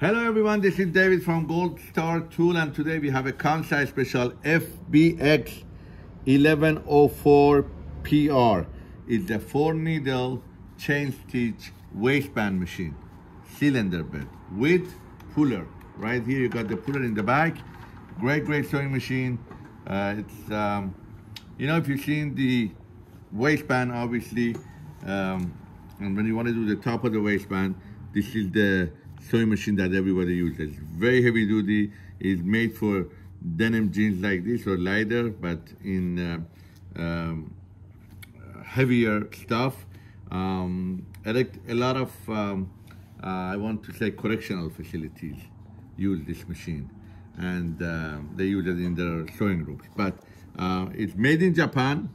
Hello everyone, this is David from Gold Star Tool and today we have a Kansai Special FBX 1104 PR. It's a four needle chain stitch waistband machine, cylinder bed with puller. Right here you got the puller in the back. Great, great sewing machine. Uh, it's, um, you know, if you've seen the waistband obviously, um, and when you want to do the top of the waistband, this is the sewing machine that everybody uses. Very heavy duty. It's made for denim jeans like this or lighter, but in uh, um, heavier stuff. Um, a lot of, um, uh, I want to say correctional facilities use this machine and uh, they use it in their sewing rooms. But uh, it's made in Japan.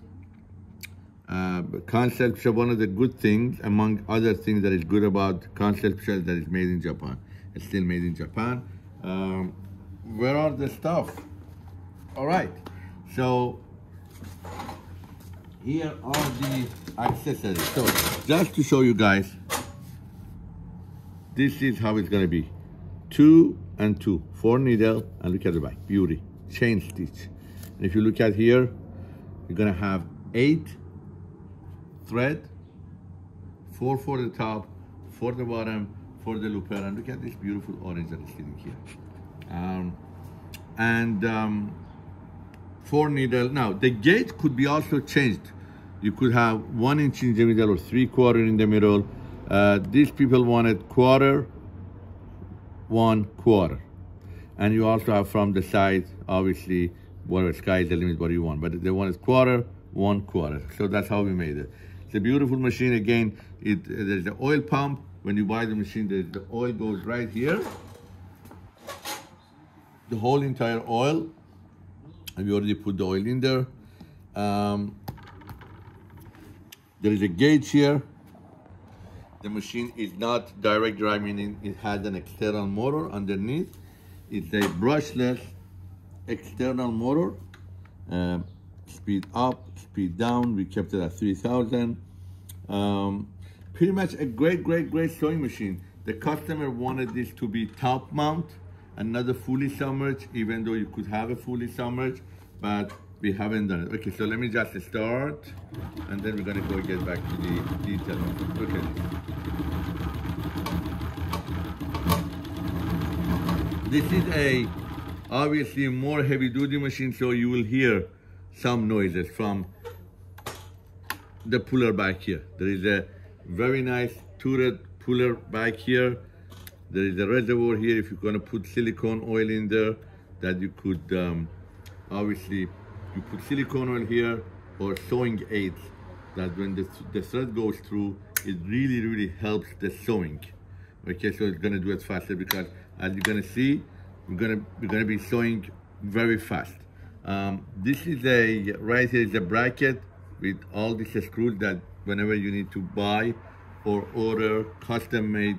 Uh, Kansai one of the good things, among other things that is good about Shell that is made in Japan. It's still made in Japan. Um, where are the stuff? All right, so here are the accessories. So just to show you guys, this is how it's gonna be. Two and two, four needle, and look at the back, beauty, chain stitch. And if you look at here, you're gonna have eight thread, four for the top, for the bottom, for the looper, and look at this beautiful orange that is sitting here. Um, and um, four needle. Now, the gauge could be also changed. You could have one inch in the middle or three quarter in the middle. Uh, these people wanted quarter, one quarter. And you also have from the side, obviously, whatever sky is the limit, what you want. But they wanted quarter, one quarter. So that's how we made it. It's a beautiful machine. Again, it, there's the oil pump. When you buy the machine, the, the oil goes right here. The whole entire oil. We already put the oil in there. Um, there is a gauge here. The machine is not direct drive, meaning it has an external motor underneath. It's a brushless external motor. Uh, speed up, speed down. We kept it at 3000. Um, pretty much a great, great, great sewing machine. The customer wanted this to be top mount another fully submerged, even though you could have a fully submerged, but we haven't done it. Okay, so let me just start, and then we're gonna go get back to the details. Okay. This is a obviously more heavy duty machine, so you will hear some noises from the puller back here. There is a very nice turret puller back here. There is a reservoir here if you're gonna put silicone oil in there that you could, um, obviously, you put silicone oil here or sewing aids that when the, the thread goes through, it really, really helps the sewing. Okay, so it's gonna do it faster because as you're gonna see, we're gonna, we're gonna be sewing very fast. Um, this is a, right here is a bracket with all these screws that whenever you need to buy or order custom-made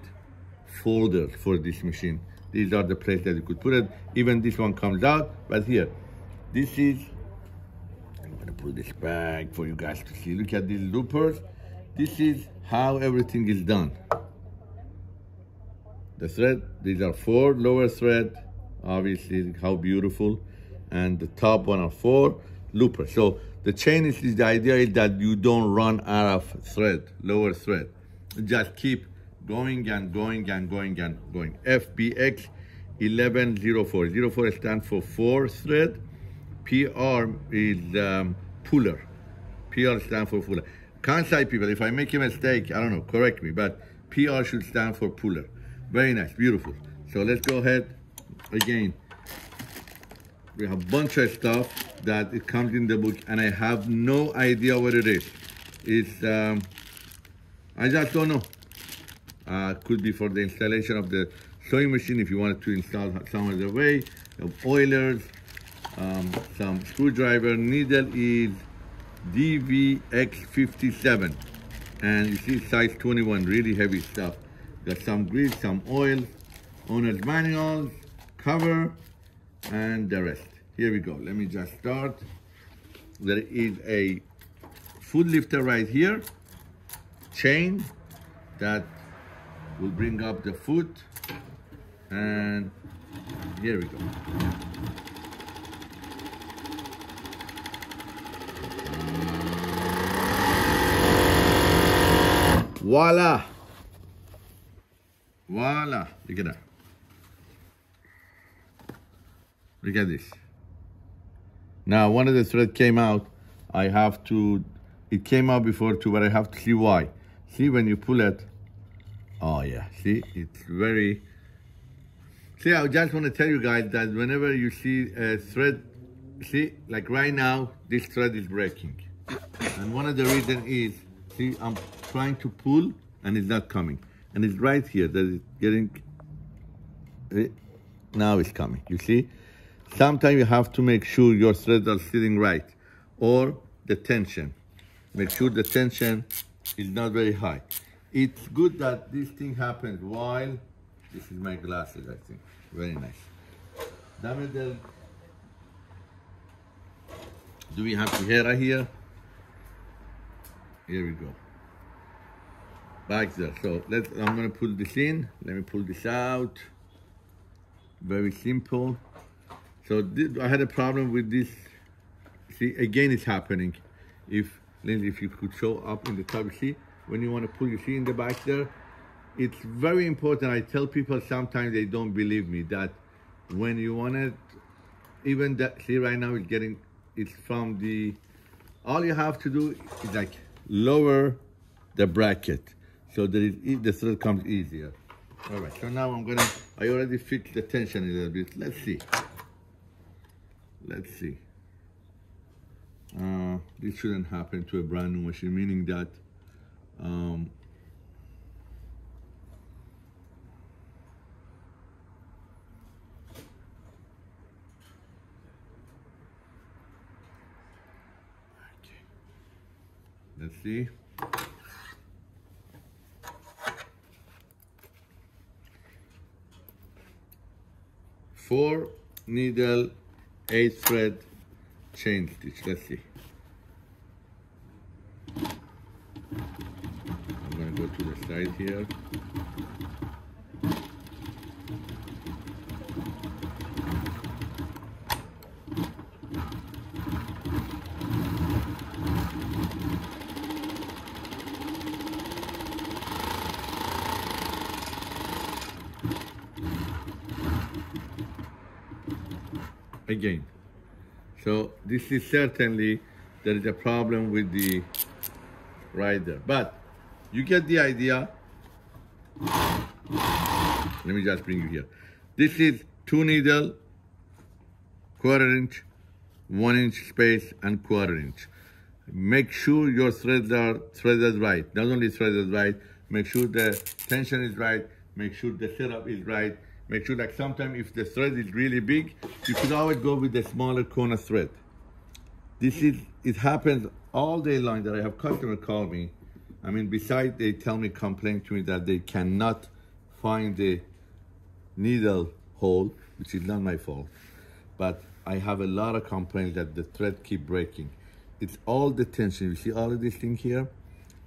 folders for this machine. These are the places that you could put it. Even this one comes out, but here, this is, I'm gonna pull this back for you guys to see. Look at these loopers. This is how everything is done. The thread, these are four lower thread, obviously how beautiful. And the top one are four loopers. So the chain is, the idea is that you don't run out of thread, lower thread. Just keep going and going and going and going. FBX 1104. 04 stands for four thread. PR is um, puller. PR stands for puller. Kansai people, if I make a mistake, I don't know, correct me, but PR should stand for puller. Very nice, beautiful. So let's go ahead again. We have a bunch of stuff that it comes in the book and I have no idea what it is. It's, um, I just don't know. Uh, could be for the installation of the sewing machine if you wanted to install some other way. Oilers, um, some screwdriver. Needle is DVX57. And you see size 21, really heavy stuff. Got some grease, some oil, owner's manuals, cover, and the rest. Here we go. Let me just start. There is a foot lifter right here, chain that will bring up the foot. And here we go. Voila! Voila! Look at that. Look at this. Now, one of the thread came out. I have to, it came out before too, but I have to see why. See, when you pull it, oh yeah, see, it's very, see, I just want to tell you guys that whenever you see a thread, see, like right now, this thread is breaking. And one of the reasons is, see, I'm trying to pull and it's not coming. And it's right here that it's getting, now it's coming, you see? Sometimes you have to make sure your threads are sitting right or the tension. Make sure the tension is not very high. It's good that this thing happens while, this is my glasses, I think. Very nice. Dame del, do we have Tijera here? Here we go. Back there. So let's, I'm gonna pull this in. Let me pull this out. Very simple. So this, I had a problem with this. See, again, it's happening. If Lindsay, if you could show up in the top, see, when you want to pull, you see in the back there, it's very important. I tell people sometimes they don't believe me that when you want to, even that, see right now it's getting, it's from the, all you have to do is like lower the bracket so that it, the thread comes easier. All right, so now I'm gonna, I already fixed the tension a little bit. Let's see let's see. Uh, this shouldn't happen to a brand new machine, meaning that um, let's see. Four needle eight thread chain stitch. Let's see. I'm gonna go to the side here. Again. So this is certainly, there is a problem with the rider, but you get the idea. Let me just bring you here. This is two needle, quarter inch, one inch space and quarter inch. Make sure your threads are threaded right. Not only threaded right, make sure the tension is right, make sure the setup is right, Make sure that sometimes if the thread is really big, you could always go with the smaller corner thread. This is, it happens all day long that I have customer call me. I mean, besides they tell me, complain to me that they cannot find the needle hole, which is not my fault. But I have a lot of complaints that the thread keep breaking. It's all the tension. You see all of this thing here?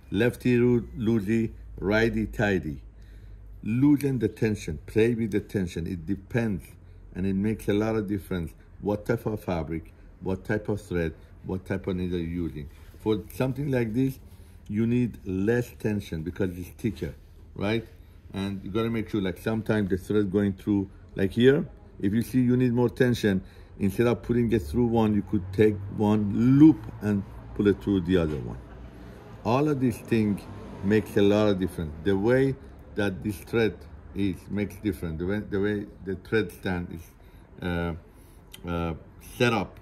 Lefty loosey, righty tighty loosen the tension, play with the tension. It depends and it makes a lot of difference what type of fabric, what type of thread, what type of needle you're using. For something like this, you need less tension because it's thicker, right? And you gotta make sure like sometimes the thread going through, like here, if you see you need more tension, instead of putting it through one, you could take one loop and pull it through the other one. All of these things makes a lot of difference. The way that this thread is makes different. The way the, way the thread stand is uh, uh, set up.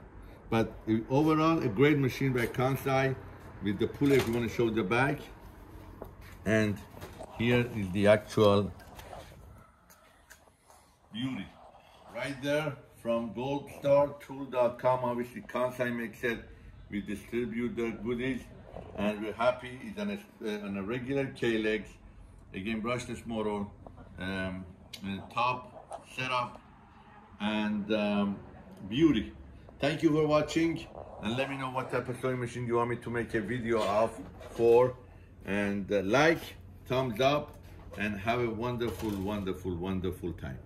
But overall, a great machine by Kansai with the puller if you want to show the back. And here is the actual beauty. Right there from goldstartool.com. Obviously, Kansai makes it. We distribute the goodies and we're happy it's on a, uh, on a regular K-legs again brushless motor um, top setup and um, beauty. Thank you for watching and let me know what type of sewing machine you want me to make a video of for. And uh, like thumbs up and have a wonderful wonderful wonderful time